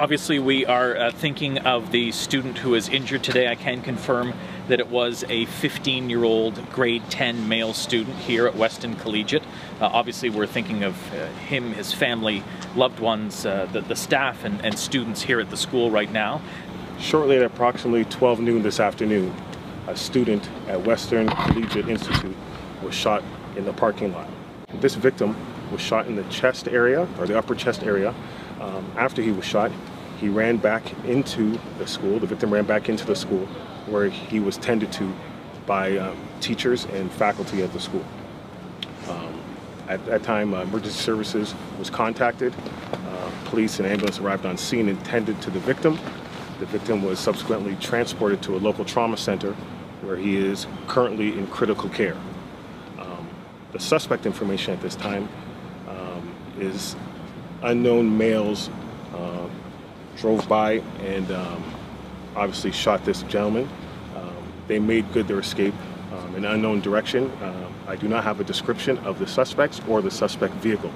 obviously, we are uh, thinking of the student who was injured today. I can confirm that it was a 15 year old grade 10 male student here at Weston Collegiate. Uh, obviously, we're thinking of uh, him, his family, loved ones, uh, the, the staff, and, and students here at the school right now. Shortly at approximately 12 noon this afternoon, a student at Weston Collegiate Institute was shot in the parking lot. This victim was shot in the chest area, or the upper chest area. Um, after he was shot, he ran back into the school. The victim ran back into the school where he was tended to by um, teachers and faculty at the school. Um, at that time, uh, emergency services was contacted. Uh, police and ambulance arrived on scene and tended to the victim. The victim was subsequently transported to a local trauma center where he is currently in critical care. Um, the suspect information at this time um, is unknown males uh, drove by and um, obviously shot this gentleman. Um, they made good their escape um, in unknown direction. Um, I do not have a description of the suspects or the suspect vehicle.